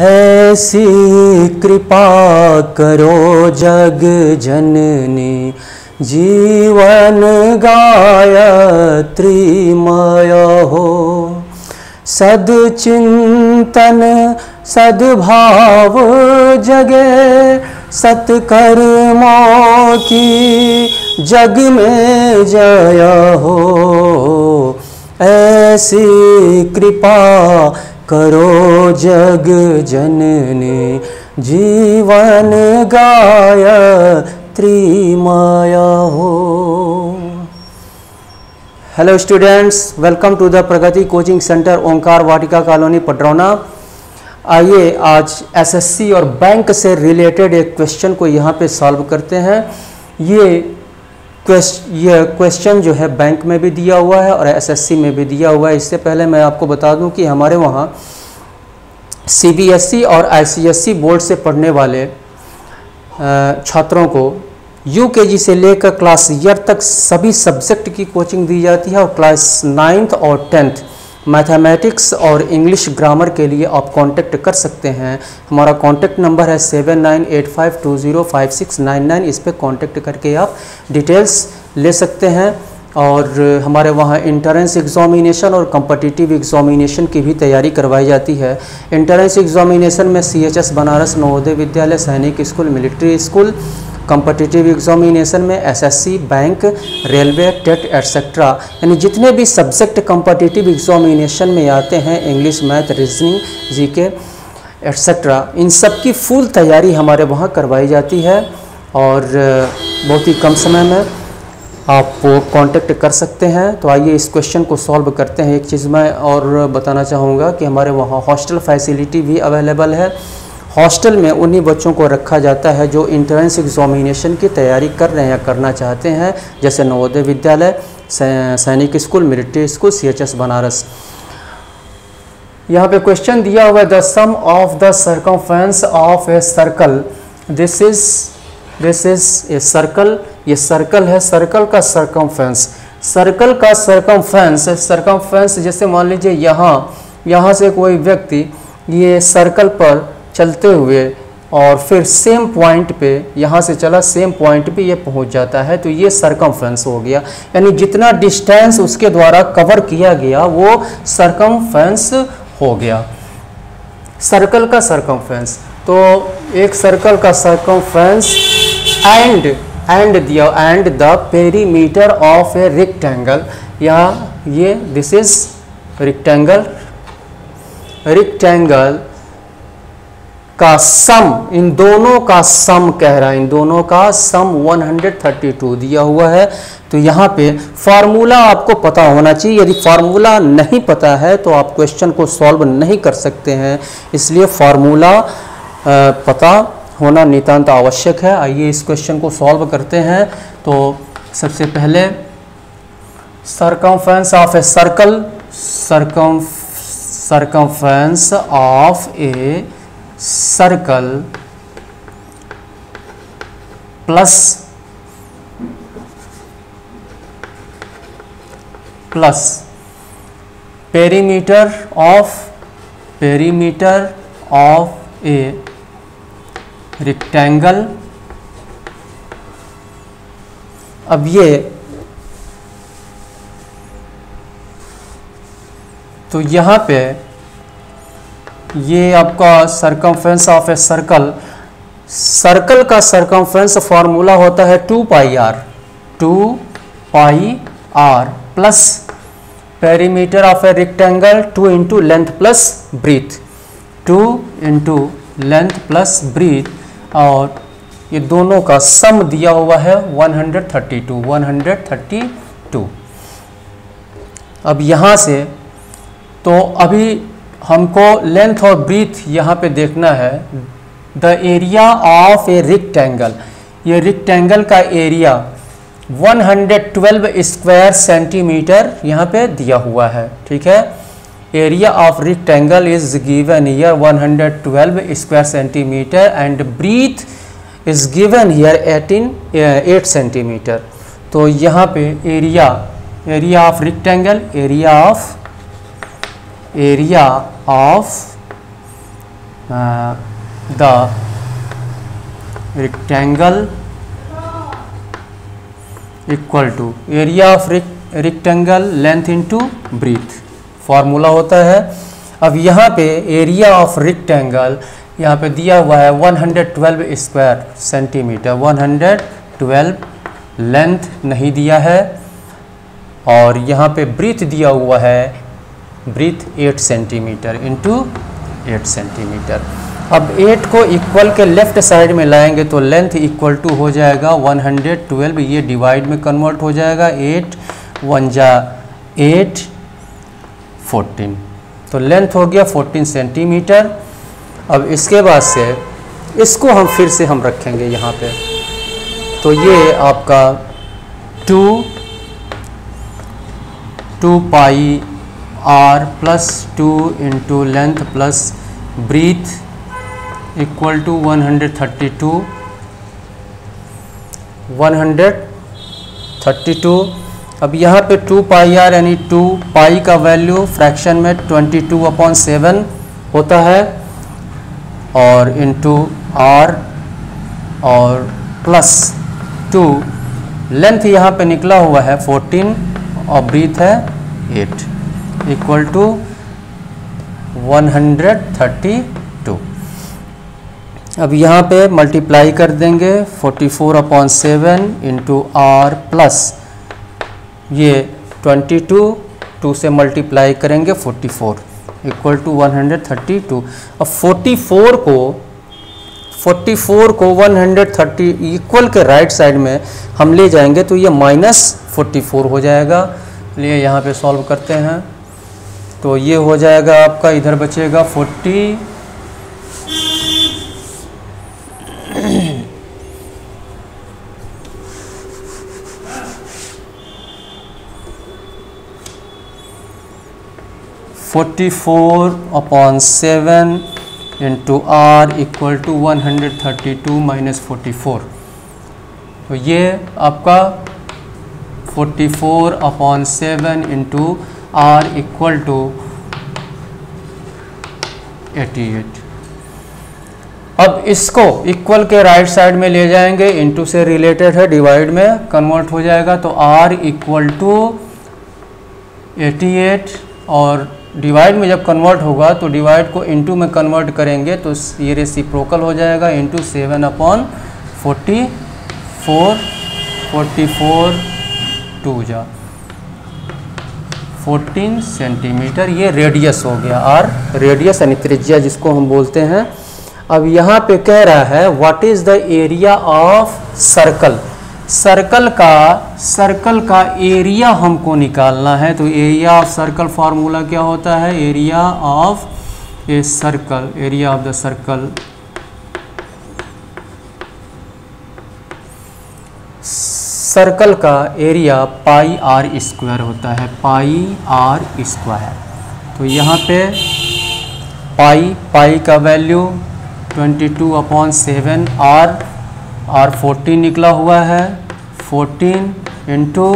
ऐसी कृपा करो जग जननी, जीवन गायत्रीमय हो। सदचिंतन, सद्भाव जगे, सत्कर्मों की जग में जय हो। ऐसी कृपा करो जग जननी, जीवन गायत्रीमय हो। Hello students welcome to the Pragati coaching centre Omkar Vatika colony Padrauna आइए आज एसएससी और बैंक से रिलेटेड एक क्वेश्चन को यहाँ पे सॉल्व करते हैं। ये ये क्वेश्चन जो है बैंक में भी दिया हुआ है और एसएससी में भी दिया हुआ है। इससे पहले मैं आपको बता दूँ कि हमारे वहाँ सीबीएसई और आईसीएसई बोर्ड से पढ़ने वाले छात्रों को यूकेजी से लेकर क्लास ईयर तक सभी सब्जेक्ट की कोचिंग दी जाती है और क्लास नाइन्थ और टेंथ मैथमेटिक्स और इंग्लिश ग्रामर के लिए आप कांटेक्ट कर सकते हैं। हमारा कांटेक्ट नंबर है seven nine eight five two zero five six nine nine इस पर कॉन्टेक्ट करके आप डिटेल्स ले सकते हैं और हमारे वहाँ इंट्रेंस एग्ज़ामिनेशन और कम्पटिटिव एग्ज़ामिनेशन की भी तैयारी करवाई जाती है। इंट्रेंस एग्ज़ामिनेशन में C H S Banaras Navodaya Vidyalaya Sainik school military school competitive examination में SSC bank railway TET etcetera यानी जितने भी सब्जेक्ट कम्पटिटिव एग्जामिनेशन में आते हैं English math reasoning GK etcetera इन सब की फुल तैयारी हमारे वहाँ करवाई जाती है और बहुत ही कम समय में आप कांटेक्ट कर सकते हैं। तो आइए इस क्वेश्चन को सॉल्व करते हैं एक चीज़ मैं और बताना चाहूँगा कि हमारे वहाँ हॉस्टल फैसिलिटी भी अवेलेबल है। हॉस्टल में उन्हीं बच्चों को रखा जाता है जो इंट्रेंस एग्जामिनेशन की तैयारी कर रहे हैं या करना चाहते हैं, जैसे Navodaya Vidyalaya Sainik school military school C H S Banaras. यहाँ पे क्वेश्चन दिया हुआ है the sum of the circumference of a circle this is this is a circle ये सर्कल है सर्कल का सर्कमफ्रेंस सर्कल का सर्कमफ्रेंस सर्कमफ्रेंस जैसे मान लीजिए यहाँ यहाँ से कोई व्यक्ति ये सर्कल पर चलते हुए और फिर सेम पॉइंट पे, यहाँ से चला सेम पॉइंट पे ये पहुँच जाता है तो ये सरकमफ्रेंस हो गया। यानी जितना डिस्टेंस उसके द्वारा कवर किया गया, वो सरकमफ्रेंस हो गया। सर्कल का सरकमफ्रेंस तो एक सर्कल का सरकमफ्रेंस एंड एंड दिया and the perimeter of a rectangle या ये दिस इज़ रेक्टेंगल रेक्टेंगल का सम इन दोनों का सम कह रहा है, इन दोनों का सम 132 दिया हुआ है। तो यहाँ पे फार्मूला आपको पता होना चाहिए, यदि फार्मूला नहीं पता है तो आप क्वेश्चन को सॉल्व नहीं कर सकते हैं। इसलिए फार्मूला पता होना नितांत आवश्यक है। आइए इस क्वेश्चन को सॉल्व करते हैं। तो सबसे पहले circumference of a circle circum circumference of a circle plus plus perimeter of perimeter of a rectangle अब ये तो यहाँ पे ये आपका circumference of a circle circle का सरकमफ्रेंस फॉर्मूला होता है two pi R two pi R plus perimeter of a rectangle two into length plus breadth two into length plus breadth और ये दोनों का सम दिया हुआ है 132 132 अब यहाँ से तो अभी हमको लेंथ और ब्रीथ यहाँ पे देखना है। The area of a rectangle ये रिक्टेंगल का एरिया 112 स्क्वायर सेंटीमीटर यहाँ पे दिया हुआ है। ठीक है? Area of rectangle is given here 112 square centimetre and breadth is given here 18 8 centimetre तो यहाँ पे area area of rectangle area of area of the rectangle equal to area of rectangle length into breadth formula होता है। अब यहाँ पे area of rectangle यहाँ पे दिया हुआ है 112 स्क्वायर सेंटीमीटर 112 लेंथ नहीं दिया है। और यहाँ पे ब्रीथ दिया हुआ है breadth 8 centimetre into eight centimetre अब 8 को इक्वल के लेफ़्ट साइड में लाएँगे तो लेंथ इक्वल टू हो जाएगा 112 ये डिवाइड में कन्वर्ट हो जाएगा 8 वन जा एट फोर्टीन तो लेंथ हो गया 14 सेंटीमीटर अब इसके बाद से इसको हम फिर से हम रखेंगे यहाँ पे। तो ये आपका two two pi r plus two into length plus breadth equal to 132 132 अब यहाँ पे 2 पाई आर यानी 2 पाई का वैल्यू फ्रैक्शन में 22 टू अपॉन सेवन होता है और इंटू आर और प्लस टू लेंथ यहाँ पे निकला हुआ है 14 और ब्रीथ है 8 इक्वल टू 130 अब यहाँ पे मल्टीप्लाई कर देंगे 44 four upon seven into r plus ये 22 टू से मल्टीप्लाई करेंगे 44 इक्वल टू 132 अब 44 को 44 को 130 इक्वल के राइट साइड में हम ले जाएँगे तो ये माइनस फोर्टी हो जाएगा। लिए यहाँ पे सॉल्व करते हैं। तो ये हो जाएगा आपका, इधर बचेगा 40 forty four upon seven into r equal to one hundred thirty two minus forty four तो ये आपका forty four upon seven into r equal to eighty eight अब इसको इक्वल के राइट साइड में ले जाएँगे इनटू से रिलेटेड है डिवाइड में कन्वर्ट हो जाएगा तो r equal to eighty eight और डिवाइड में जब कन्वर्ट होगा तो डिवाइड को इनटू में कन्वर्ट करेंगे तो ये रेसिप्रोकल हो जाएगा into seven upon forty four forty four two जा। फोर्टीन सेंटीमीटर ये रेडियस हो गया और रेडियस यानी त्रिज्या जिसको हम बोलते हैं। अब यहाँ पे कह रहा है what is the area of circle circle का सर्कल का एरिया हमको निकालना है। तो एरिया ऑफ़ सर्कल फार्मूला क्या होता है? Area of a circle area of the circle circle का एरिया पाई आर स्क्वायर होता है, पाई आर स्क्वायर। तो यहाँ पे पाई पाई का value 22 two upon seven r r 14 निकला हुआ है 14 into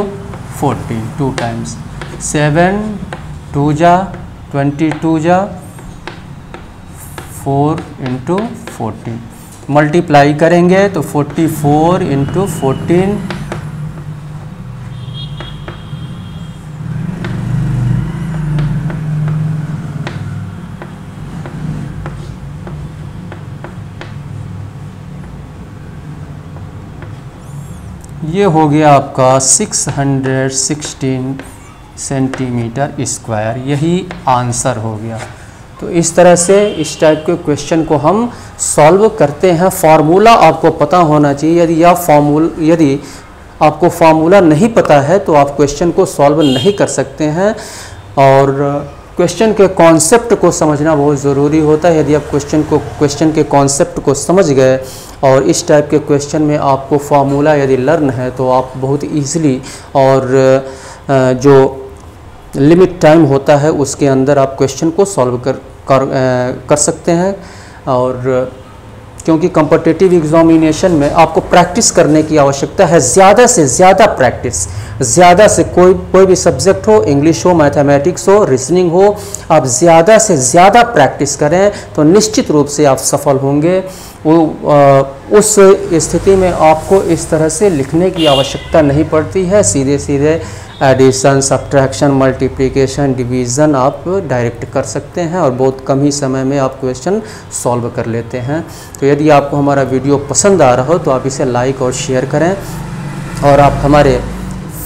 fourteen, two times. Seven, two जा, ट्वेंटी टू जा, फोर इंटू फोर्टीन। मल्टीप्लाई करेंगे तो 44 फोर इंटू फोर्टीन ये हो गया आपका 616 सेंटीमीटर स्क्वायर। यही आंसर हो गया। तो इस तरह से इस टाइप के क्वेश्चन को हम सॉल्व करते हैं। फार्मूला आपको पता होना चाहिए। यदि या फार्मूल यदि आपको फार्मूला नहीं पता है तो आप क्वेश्चन को सॉल्व नहीं कर सकते हैं। और क्वेश्चन के कॉन्सेप्ट को समझना बहुत ज़रूरी होता है। यदि आप क्वेश्चन को क्वेश्चन के कॉन्सेप्ट को समझ गए और इस टाइप के क्वेश्चन में आपको फार्मूला यदि लर्न है तो आप बहुत ईजिली और जो लिमिट टाइम होता है उसके अंदर आप क्वेश्चन को सॉल्व कर कर, कर सकते हैं। और क्योंकि कम्पटिटिव एग्जामिनेशन में आपको प्रैक्टिस करने की आवश्यकता है ज़्यादा से ज़्यादा प्रैक्टिस ज़्यादा से कोई कोई भी सब्जेक्ट हो इंग्लिश हो मैथमेटिक्स हो रीजनिंग हो आप ज़्यादा से ज़्यादा प्रैक्टिस करें तो निश्चित रूप से आप सफल होंगे। वो आ, उस स्थिति में आपको इस तरह से लिखने की आवश्यकता नहीं पड़ती है सीधे सीधे एडिशन, सब्ट्रैक्शन, मल्टीप्लिकेशन, डिवीज़न आप डायरेक्ट कर सकते हैं और बहुत कम ही समय में आप क्वेश्चन सॉल्व कर लेते हैं। तो यदि आपको हमारा वीडियो पसंद आ रहा हो तो आप इसे लाइक और शेयर करें। और आप हमारे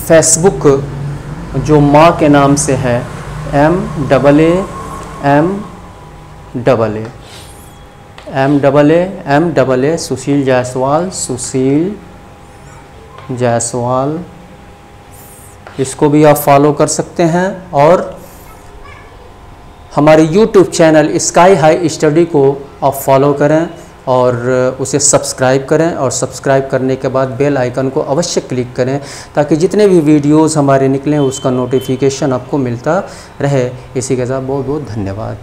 फेसबुक, जो माँ के नाम से है, M double A, M double A, M double A, M double A, Sushil Jaiswal Sushil Jaiswal. इसको भी आप फॉलो कर सकते हैं और हमारे YouTube channel Sky High Study को आप फॉलो करें और उसे सब्सक्राइब करें और सब्सक्राइब करने के बाद बेल आइकन को अवश्य क्लिक करें ताकि जितने भी वीडियोस हमारे निकलें उसका नोटिफिकेशन आपको मिलता रहे। इसी के साथ बहुत बहुत धन्यवाद।